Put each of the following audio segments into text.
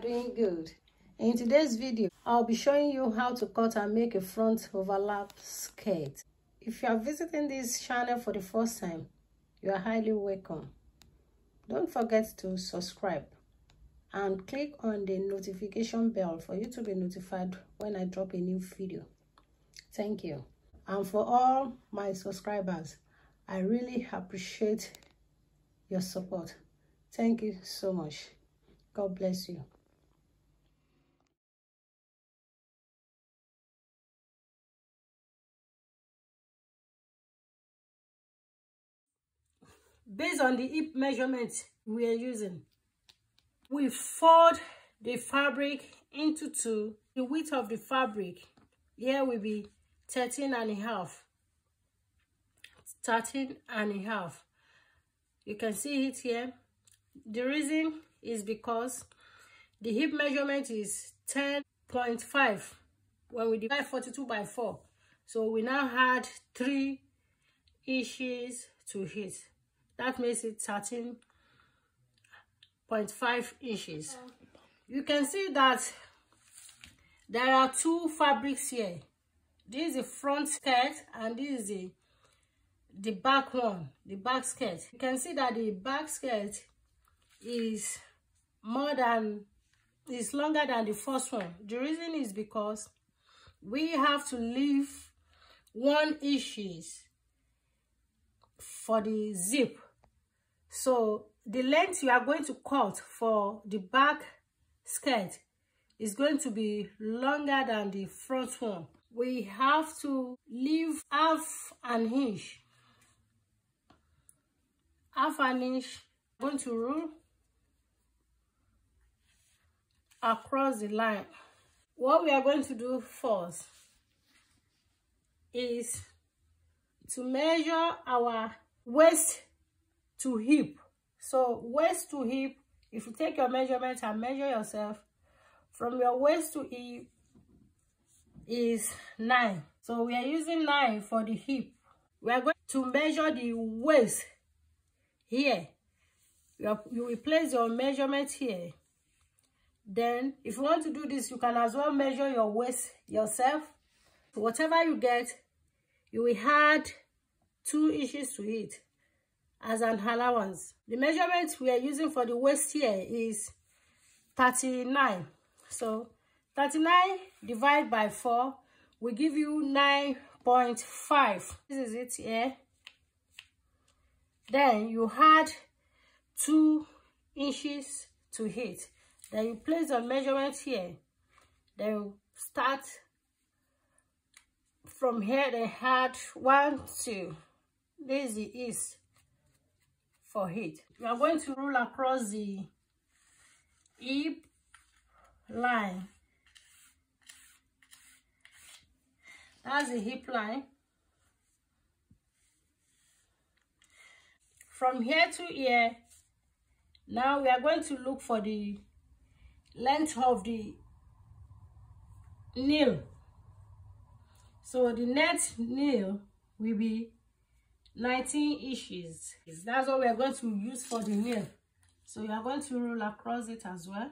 doing good. In today's video, I'll be showing you how to cut and make a front overlap skirt. If you are visiting this channel for the first time, you are highly welcome. Don't forget to subscribe and click on the notification bell for you to be notified when I drop a new video. Thank you. And for all my subscribers, I really appreciate your support. Thank you so much. God bless you. Based on the hip measurement we are using, we fold the fabric into two. The width of the fabric here will be 13 and a half. 13 and a half. You can see it here. The reason is because the hip measurement is 10.5 when we divide 42 by 4. So we now had 3 inches to hit. That makes it 13.5 inches. You can see that there are two fabrics here. This is the front skirt and this is the, the back one, the back skirt. You can see that the back skirt is more than is longer than the first one the reason is because we have to leave one inches for the zip so the length you are going to cut for the back skirt is going to be longer than the front one. We have to leave half an inch. Half an inch I'm going to rule across the line. What we are going to do first is to measure our waist to hip. So waist to hip if you take your measurements and measure yourself from your waist to hip is nine. So we are using nine for the hip. We are going to measure the waist here. You, you will place your measurement here. Then if you want to do this you can as well measure your waist yourself. Whatever you get you will add two inches to it as an allowance. The measurement we are using for the waist here is 39 so 39 divided by 4 will give you 9.5 this is it here. Then you add two inches to it. Then you place your measurement here. Then you start from here they had one two. This is the for it we are going to roll across the hip line. That's the hip line. From here to here now we are going to look for the length of the nail. So the net nail will be 19 inches that's what we are going to use for the nail. So you are going to roll across it as well.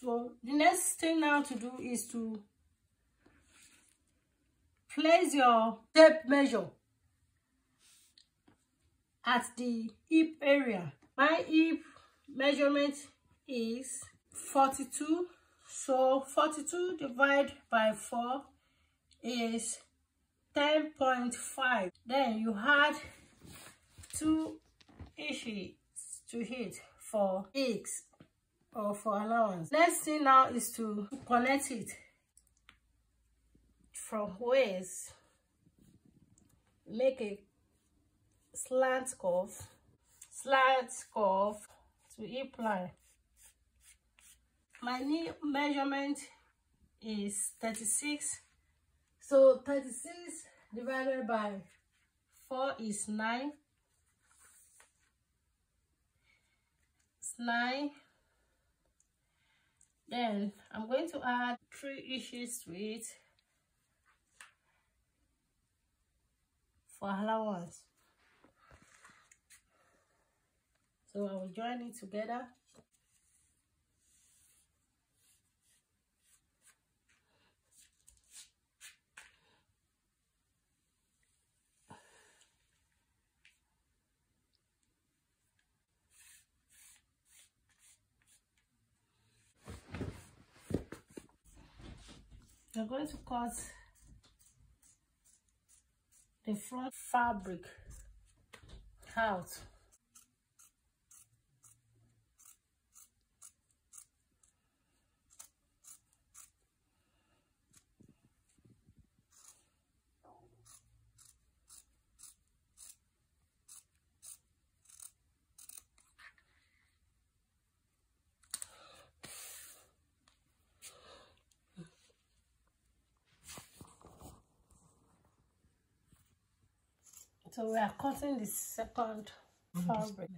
So the next thing now to do is to place your tape measure at the hip area. My hip measurement is 42 so 42 divided by 4 is 10.5 then you had 2 inches to hit for x or for allowance. Next thing now is to connect it from waist make a slant curve slant curve to line my knee measurement is 36 so 36 divided by 4 is 9 it's 9 then i'm going to add three inches to it for allowance. So I will join it together. We're going to cut the front fabric out. So we are cutting the second mm-hmm. fabric.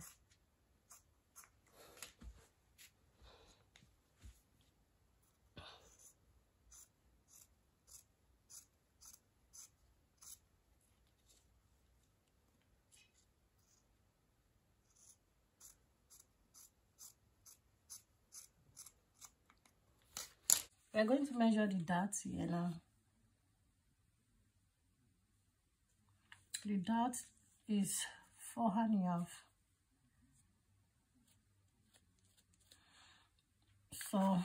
We're going to measure the darts here now. The dart is four and a half so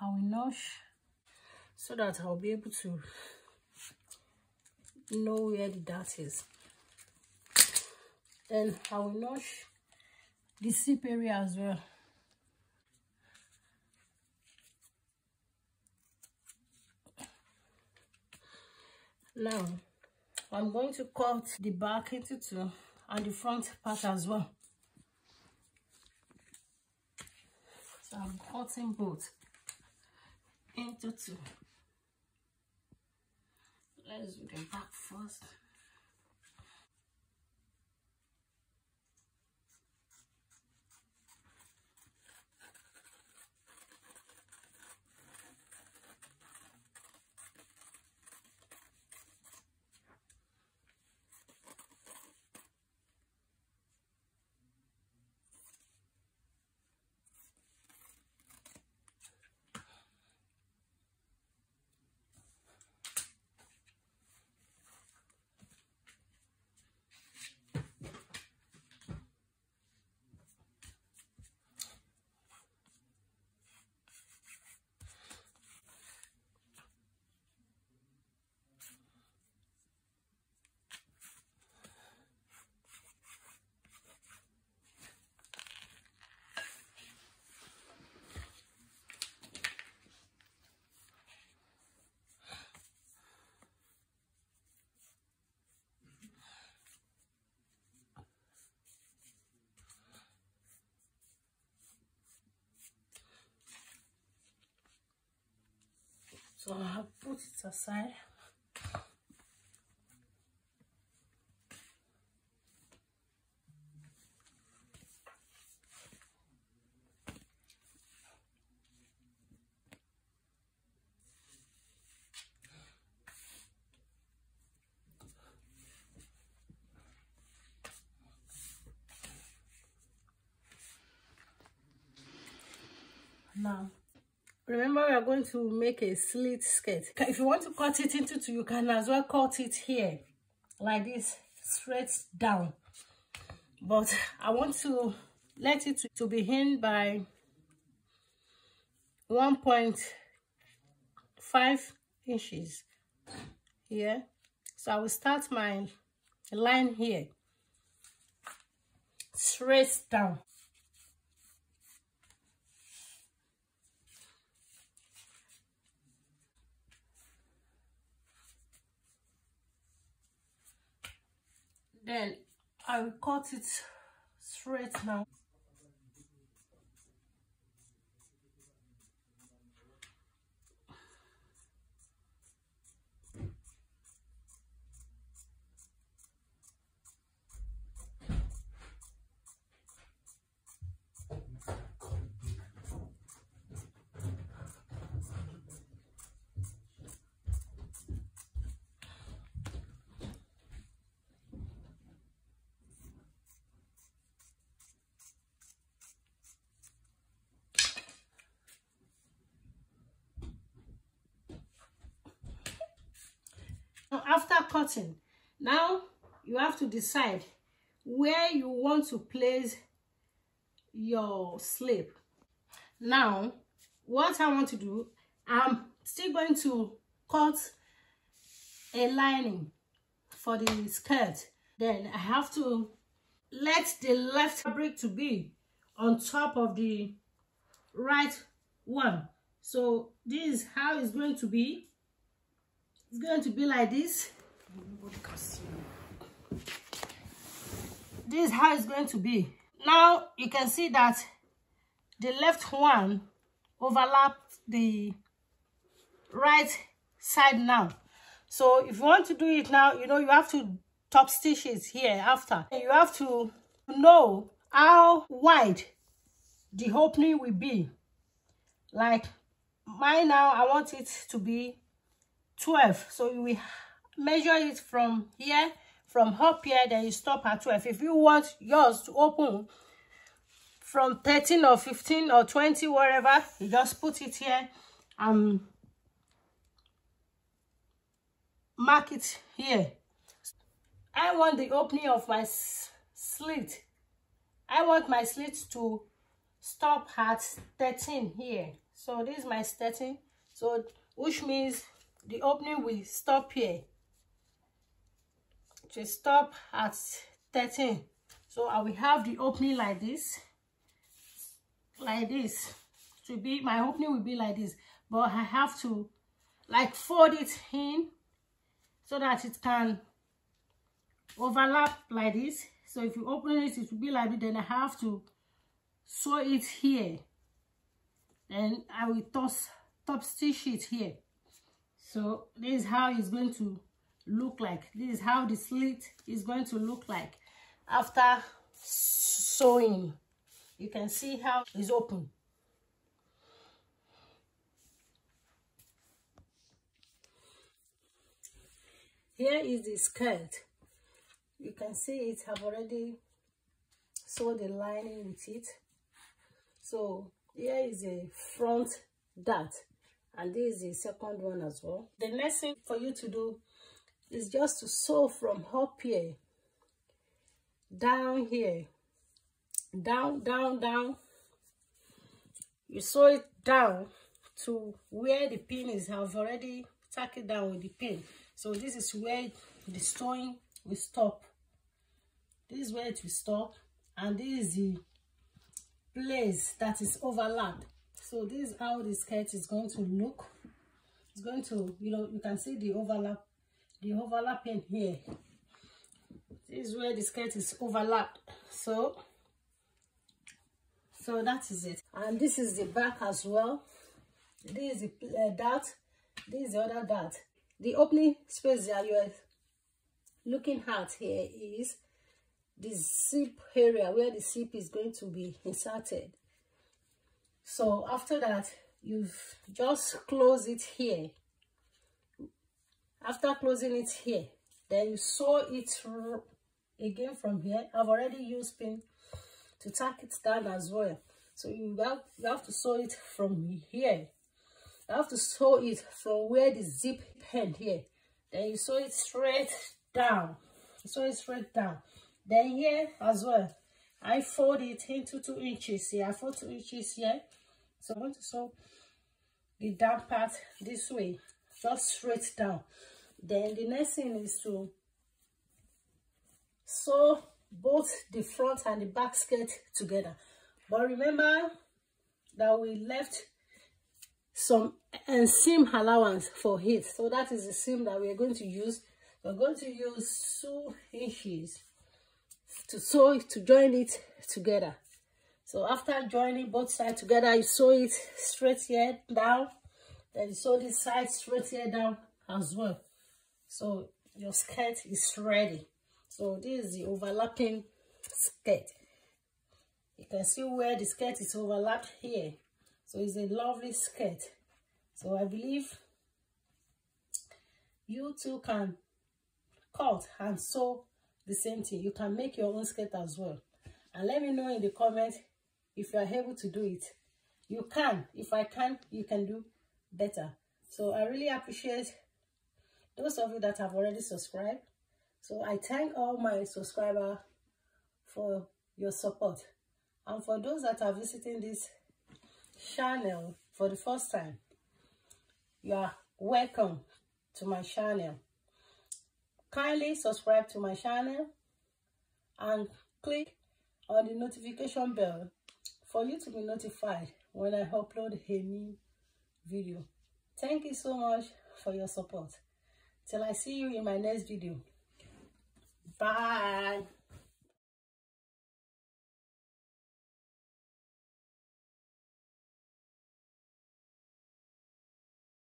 I will notch so that I'll be able to know where the dart is. Then I will notch the zip area as well. Now I'm going to cut the back into two and the front part as well. So I'm cutting both into two. Let's do the back first. So I have put it aside. Now remember we are going to make a slit skirt. If you want to cut it into two you can as well cut it here like this straight down. But i want to let it to be in by 1.5 inches here. So i will start my line here straight down then I will cut it straight now cutting now you have to decide where you want to place your slit. Now what i want to do i'm still going to cut a lining for the skirt. Then i have to let the left fabric to be on top of the right one. So this is how it's going to be. It's going to be like this this is how it's going to be. Now you can see that the left one overlapped the right side now. So if you want to do it now you know you have to top stitch it here after. You have to know how wide the opening will be. Like mine now i want it to be 12 so will measure it from here from up here then you stop at 12 if you want yours to open from 13 or 15 or 20 whatever you just put it here and mark it here. I want the opening of my slit. I want my slit to stop at 13 here. So this is my 13 so which means the opening will stop here to stop at 13 so i will have the opening like this like this. To be my opening will be like this but i have to like fold it in so that it can overlap like this. So if you open it it will be like this. Then i have to sew it here. And i will toss top stitch it here. So this is how it's going to look like. This is how the slit is going to look like after sewing. You can see how it's open. Here is the skirt. You can see it have already sewed the lining with it. So here is a front dart and this is the second one as well. The next thing for you to do is just to sew from up here down here down down down. You sew it down to where the pin is. I've already tack it down with the pin. So this is where the sewing will stop. This is where it will stop. And this is the place that is overlapped. So this is how the skirt is going to look. It's going to you know you can see the overlap the overlapping here. This is where the skirt is overlapped. So so that is it. And this is the back as well. This is the uh, dart this is the other dart the opening space that you are looking at here is the zip area where the zip is going to be inserted. So after that you've just close it here after closing it here then you sew it again from here. I've already used pin to tack it down as well. So you have you have to sew it from here. You have to sew it from where the zip end here. Then you sew it straight down. Sew it straight down. Then here as well i fold it into two inches here. I fold two inches here. So i'm going to sew the down part this way just straight down then the next thing is to sew both the front and the back skirt together. But remember that we left some and seam allowance for it so that is the seam that we are going to use. We're going to use two inches to sew it to join it together. So after joining both sides together you sew it straight here down. Then you sew this side straight here down as well so your skirt is ready. So this is the overlapping skirt. You can see where the skirt is overlapped here. So it's a lovely skirt. So i believe you too can cut and sew the same thing. You can make your own skirt as well. And let me know in the comment if you are able to do it. You can. If i can you can do better. So i really appreciate those of you that have already subscribed. So I thank all my subscribers for your support. And for those that are visiting this channel for the first time, you are welcome to my channel. Kindly subscribe to my channel and click on the notification bell for you to be notified when I upload a new video. Thank you so much for your support. Till I see you in my next video. Bye.